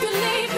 believe